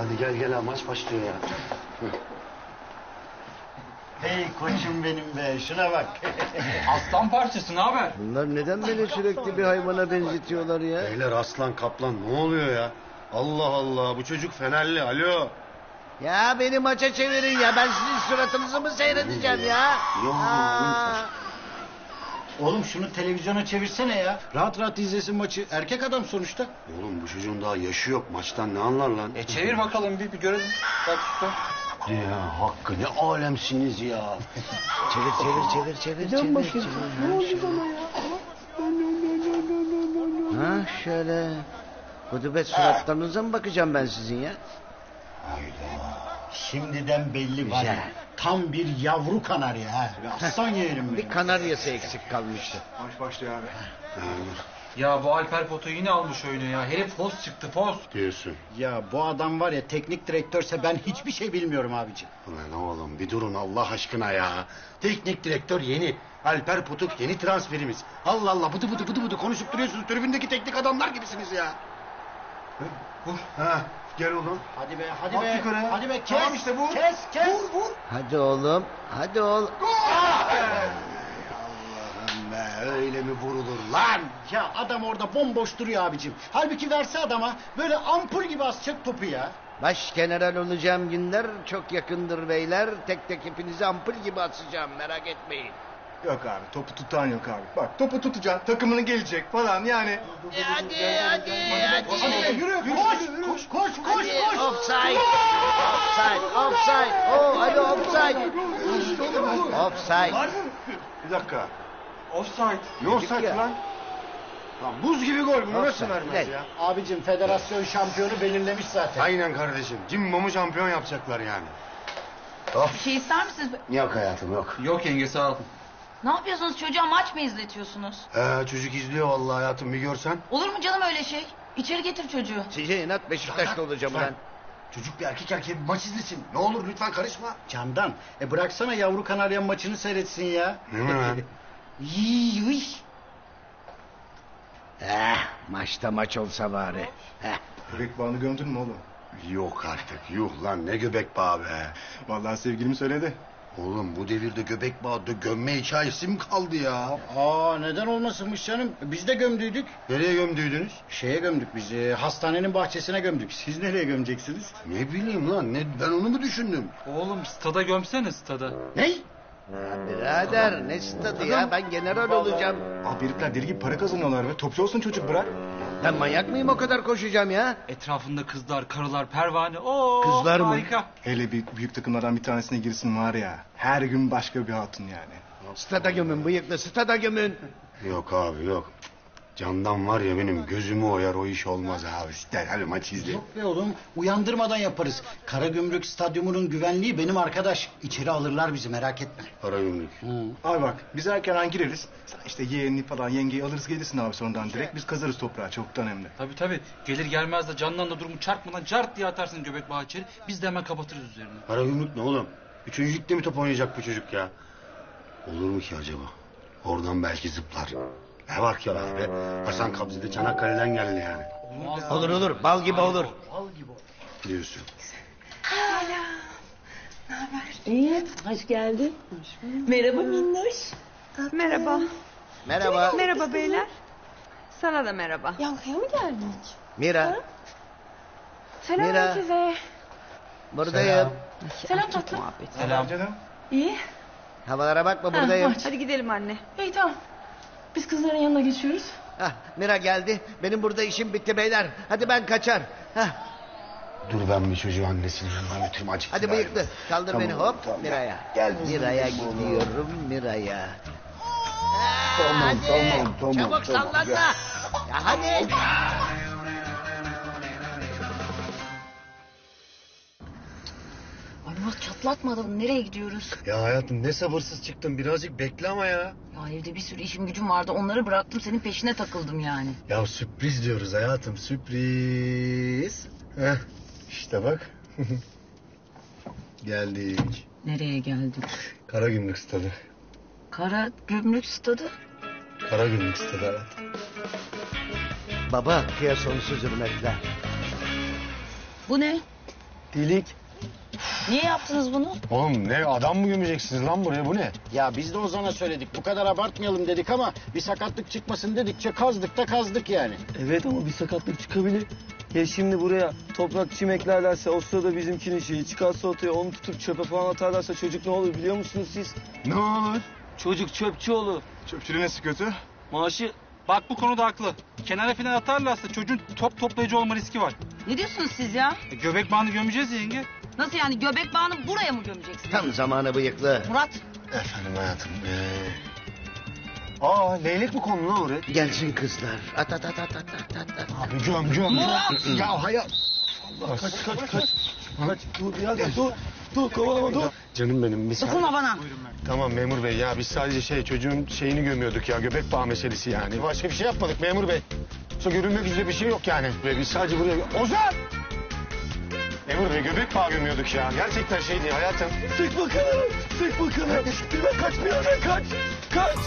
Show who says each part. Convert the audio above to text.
Speaker 1: hadi gel gel ha, maç başlıyor ya.
Speaker 2: Hey koçum benim be şuna bak.
Speaker 3: Aslan parçası ne haber?
Speaker 4: Bunlar neden beni sürekli bir hayvana benzetiyorlar ya?
Speaker 1: Beyler aslan kaplan ne oluyor ya? Allah Allah bu çocuk Fenerli alo.
Speaker 4: Ya beni maça çevirin ya. Ben sizin suratınızı mı seyredeceğim ya?
Speaker 1: Yok,
Speaker 4: Aa.
Speaker 2: Oğlum şunu televizyona çevirsene ya. Rahat rahat izlesin maçı. Erkek adam sonuçta.
Speaker 1: Oğlum bu çocuğun daha yaşı yok maçtan ne anlar lan?
Speaker 3: E çevir bakalım bir, bir görelim. Bak bak.
Speaker 1: Ya Hakkı ne alemsiniz ya.
Speaker 4: Çevir çevir çevir çevir çevir. çevir. Ne oldu sana ya? Ha şöyle. Gudubet suratlarınıza mı bakacağım ben sizin ya?
Speaker 2: Şimdiden belli var ya. Tam bir yavru kanarya ha. Aslan yeğenim
Speaker 4: Bir kanaryası eksik kalmıştı.
Speaker 3: Ya bu Alper Potu yine almış oyunu ya. Herif poz çıktı poz.
Speaker 1: Diyorsun.
Speaker 2: Ya bu adam var ya teknik direktörse ben hiçbir şey bilmiyorum abicim.
Speaker 1: Ulan oğlum bir durun Allah aşkına ya. Teknik direktör yeni. Alper Putuk yeni transferimiz. Allah Allah bıdı bıdı bıdı bıdı konuşup duruyorsunuz. Tribündeki teknik adamlar gibisiniz ya.
Speaker 3: Vur.
Speaker 1: Ha gel oğlum.
Speaker 2: Hadi be hadi
Speaker 1: Bak
Speaker 2: be.
Speaker 1: yukarı.
Speaker 2: Hadi be kes.
Speaker 1: Tamam işte bu.
Speaker 2: Kes kes.
Speaker 1: Vur vur.
Speaker 4: Hadi oğlum. Hadi oğlum.
Speaker 1: Allah'ım be öyle mi vurulur lan?
Speaker 2: Ya adam orada bomboş duruyor abicim. Halbuki verse adama böyle ampul gibi asacak topu ya.
Speaker 4: Baş general olacağım günler çok yakındır beyler. Tek tek hepinizi ampul gibi asacağım merak etmeyin.
Speaker 5: Yok abi topu tutan yok abi. Bak topu tutacaksın takımının gelecek falan yani.
Speaker 4: Hadi hadi hadi.
Speaker 5: Yürü
Speaker 2: Koş koş koş koş
Speaker 4: Hadi,
Speaker 2: koş.
Speaker 4: offside. Offside, offside. Oh, hadi offside. Offside.
Speaker 5: Bir dakika.
Speaker 3: Offside.
Speaker 5: Ne offside lan? Lan buz gibi gol bunu nasıl vermez ya?
Speaker 2: Abicim federasyon şampiyonu belirlemiş zaten.
Speaker 1: Aynen kardeşim. Cimbom'u şampiyon yapacaklar yani.
Speaker 6: Bir şey ister misiniz?
Speaker 1: Yok hayatım yok.
Speaker 3: Yok yenge sağ ol.
Speaker 6: Ne yapıyorsunuz çocuğa maç mı izletiyorsunuz?
Speaker 1: Ee, çocuk izliyor vallahi hayatım bir görsen.
Speaker 6: Olur mu canım öyle şey? İçeri getir çocuğu.
Speaker 4: Size inat Beşiktaşlı olacağım ben.
Speaker 1: Çocuk bir erkek erkeğe bir maç izlesin. Ne olur lütfen karışma.
Speaker 2: Candan e bıraksana yavru kanarya maçını seyretsin ya.
Speaker 1: Değil mi lan?
Speaker 2: Yii, uy.
Speaker 4: Eh, maçta maç olsa bari. Eh.
Speaker 5: Börek bağını gömdün mü oğlum?
Speaker 1: Yok artık yuh lan ne göbek bağı be.
Speaker 5: Vallahi sevgilim söyledi.
Speaker 1: Oğlum bu devirde göbek bağı da gömme hikayesi mi kaldı ya?
Speaker 2: Aa neden olmasınmış canım? Biz de gömdüydük.
Speaker 1: Nereye gömdüydünüz?
Speaker 2: Şeye gömdük biz e, hastanenin bahçesine gömdük. Siz nereye gömeceksiniz?
Speaker 1: Ne bileyim lan ne, ben onu mu düşündüm?
Speaker 3: Oğlum stada gömsene stada.
Speaker 2: Ne?
Speaker 4: Birader ne stadı ya ben general olacağım.
Speaker 5: Abi herifler deli gibi para kazanıyorlar be. Topçu olsun çocuk bırak.
Speaker 4: Ben manyak mıyım o kadar koşacağım ya?
Speaker 3: Etrafında kızlar, karılar, pervane. Oo,
Speaker 4: Kızlar mı?
Speaker 3: Harika.
Speaker 5: Hele bir büyük takımlardan bir tanesine girsin var ya. Her gün başka bir hatun yani.
Speaker 4: Stada gömün bıyıklı stada gömün.
Speaker 1: Yok abi yok. Candan var ya benim gözümü oyar o iş olmaz abi. Derhal maç izle.
Speaker 2: Yok be oğlum uyandırmadan yaparız. Karagümrük stadyumunun güvenliği benim arkadaş. İçeri alırlar bizi merak etme.
Speaker 1: Para gümrük.
Speaker 5: Abi bak biz erkenden gireriz. Sen işte yeğenini falan yengeyi alırız gelirsin abi sonradan direkt. Biz kazarız toprağı çoktan hem de.
Speaker 3: Tabii tabii. Gelir gelmez de candan da durumu çarpmadan cart diye atarsın göbek bağı içeri. Biz de hemen kapatırız üzerini.
Speaker 1: Para gümrük ne oğlum? Üçüncü ligde mi top oynayacak bu çocuk ya? Olur mu ki acaba? Oradan belki zıplar. Ne var ki var be? Hasan Kabzi'de Çanakkale'den geldi yani.
Speaker 4: Olur olur bal gibi olur.
Speaker 1: Diyorsun.
Speaker 7: İyi, hoş geldin. Merhaba Minnoş.
Speaker 8: Merhaba.
Speaker 4: Merhaba
Speaker 8: Merhaba beyler. Sana da merhaba.
Speaker 7: Yankıya mı geldik?
Speaker 4: Mira
Speaker 8: Selam
Speaker 4: Mira.
Speaker 8: herkese.
Speaker 4: buradayım.
Speaker 7: Selam tatlım.
Speaker 3: Selam.
Speaker 5: Canım.
Speaker 7: İyi.
Speaker 4: Havalara bakma buradayım.
Speaker 8: Hadi gidelim anne.
Speaker 7: İyi tamam. Biz kızların yanına geçiyoruz.
Speaker 4: Hah, Mira geldi. Benim burada işim bitti beyler. Hadi ben kaçar. Hah,
Speaker 1: Dur ben bir çocuğu annesinin yanına götüreyim acıktı.
Speaker 4: hadi
Speaker 1: galiba.
Speaker 4: bıyıklı. Kaldır
Speaker 1: Tamam,
Speaker 4: beni hop
Speaker 1: tamam.
Speaker 4: Mira'ya.
Speaker 1: Gel.
Speaker 4: Mira'ya gidiyorum Mira'ya.
Speaker 1: Tamam,
Speaker 4: hadi.
Speaker 1: tamam, tamam,
Speaker 4: Çabuk
Speaker 1: tamam,
Speaker 4: sallanma.
Speaker 1: gel.
Speaker 4: Ya hadi.
Speaker 6: Çatlatmadan nereye gidiyoruz?
Speaker 1: Ya hayatım ne sabırsız çıktın. Birazcık bekle ama ya.
Speaker 6: Ya evde bir sürü işim gücüm vardı onları bıraktım senin peşine takıldım yani.
Speaker 1: Ya sürpriz diyoruz hayatım. Sürpriz. Heh, işte bak. Geldik.
Speaker 6: Nereye geldik?
Speaker 1: Karagümrük stadı.
Speaker 6: Kara gümrük stadı.
Speaker 1: Karagümrük stadı hayatım.
Speaker 4: Baba kıya sonsuz hürmetler.
Speaker 6: Bu ne?
Speaker 9: Delik.
Speaker 6: Niye yaptınız bunu?
Speaker 1: Oğlum ne adam mı gömeceksiniz lan buraya bu ne?
Speaker 2: Ya biz de Ozan'a söyledik. Bu kadar abartmayalım dedik ama bir sakatlık çıkmasın dedikçe kazdık da kazdık yani.
Speaker 9: Evet ama bir sakatlık çıkabilir. Ya şimdi buraya toprak çim eklerlerse o sırada bizimkinin şeyi çıkarsa ortaya onu tutup çöpe falan atarlarsa çocuk ne olur biliyor musunuz siz?
Speaker 1: Ne olur?
Speaker 9: Çocuk çöpçü olur.
Speaker 5: Çöpçülüğün nesi kötü?
Speaker 9: Maaşı
Speaker 3: Bak bu konuda haklı. Kenara falan atarlarsa çocuğun top toplayıcı olma riski var.
Speaker 6: Ne diyorsunuz siz ya?
Speaker 3: E, göbek bağını gömeceğiz ya yenge.
Speaker 6: Nasıl yani göbek bağını buraya mı gömeceksin?
Speaker 4: Tam zamanı bıyıklı.
Speaker 6: Murat
Speaker 1: Efendim hayatım. Ee... Aa leylek mi konu lan oraya?
Speaker 4: Gelsin kızlar. At at at at at at at.
Speaker 1: Abi göm göm.
Speaker 6: Murat!
Speaker 1: Ya hayat.
Speaker 9: kaç kaç kaç. Kaç dur ya dur. Dur kovalama dur.
Speaker 1: Canım benim bir saniye.
Speaker 6: dokunma bana.
Speaker 1: Tamam memur bey ya biz sadece şey çocuğun şeyini gömüyorduk ya göbek bağı meselesi yani. Başka bir şey yapmadık memur bey. Yoksa görünmek üzere bir şey yok yani. Ve biz sadece buraya... Ozan! Memur bey göbek bağı gömüyorduk ya. Gerçekten şeydi hayatım.
Speaker 9: Tek bakalım. Tek bakalım. Bir kaç bir yana kaç. Kaç.